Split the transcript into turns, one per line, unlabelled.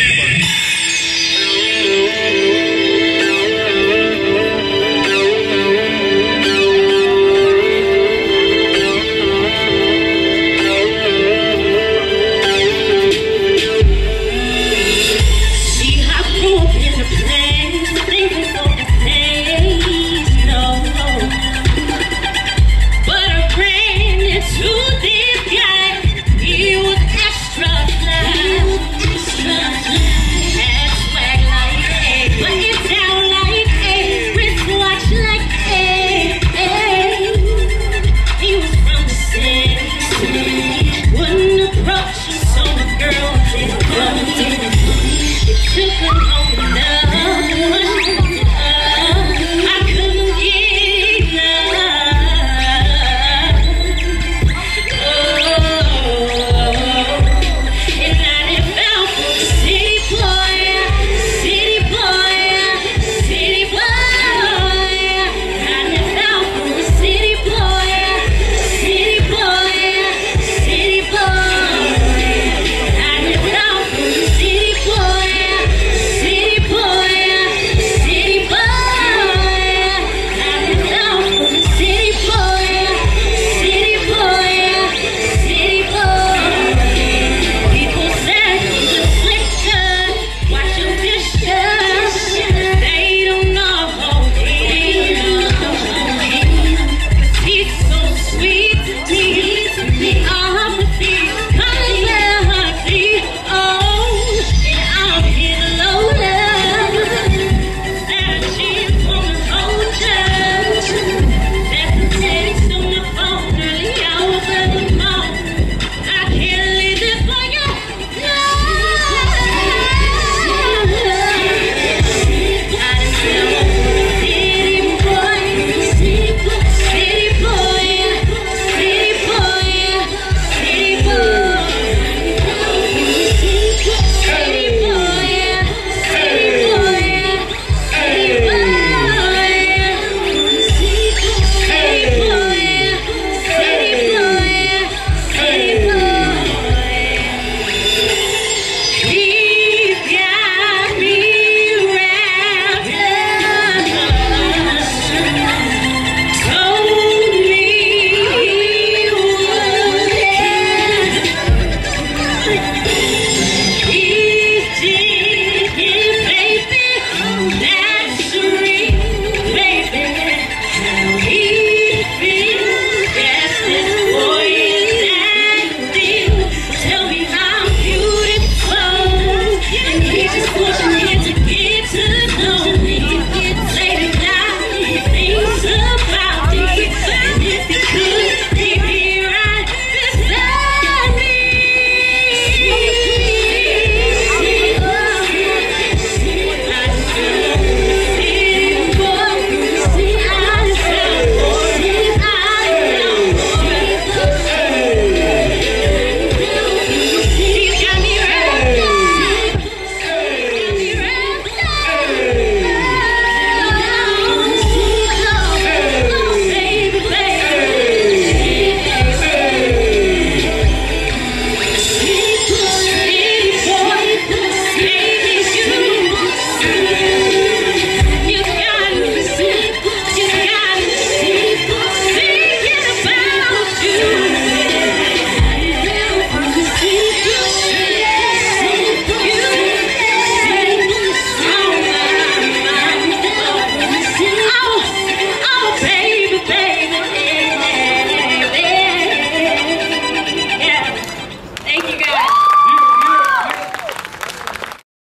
Bye.